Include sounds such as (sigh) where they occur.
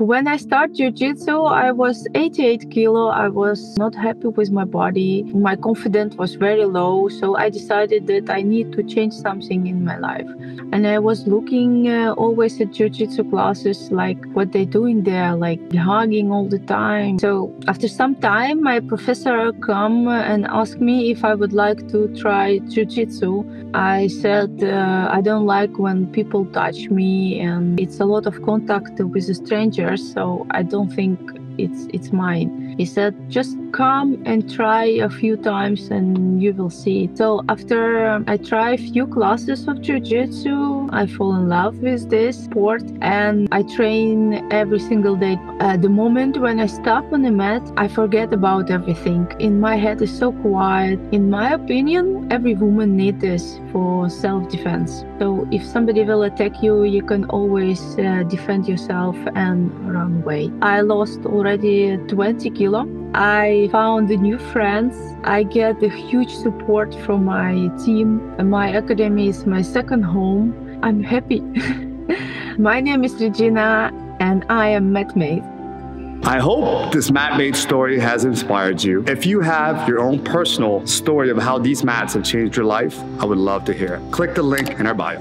When I started jiu-jitsu, I was 88 kilo. I was not happy with my body. My confidence was very low, so I decided that I need to change something in my life. And I was looking uh, always at jiu-jitsu classes, like what they're doing there, like hugging all the time. So after some time, my professor come and asked me if I would like to try jiu-jitsu. I said uh, I don't like when people touch me, and it's a lot of contact with a stranger so I don't think it's it's mine. He said, just come and try a few times and you will see. So after um, I try a few classes of jiu-jitsu, I fall in love with this sport and I train every single day. At the moment when I stop on the mat, I forget about everything. In my head is so quiet. In my opinion, every woman needs this for self-defense. So if somebody will attack you, you can always uh, defend yourself and run away. I lost already 20 kilo. I found new friends. I get a huge support from my team. My academy is my second home. I'm happy. (laughs) my name is Regina and I am Mat Made. I hope this Mat Made story has inspired you. If you have your own personal story of how these mats have changed your life, I would love to hear it. Click the link in our bio.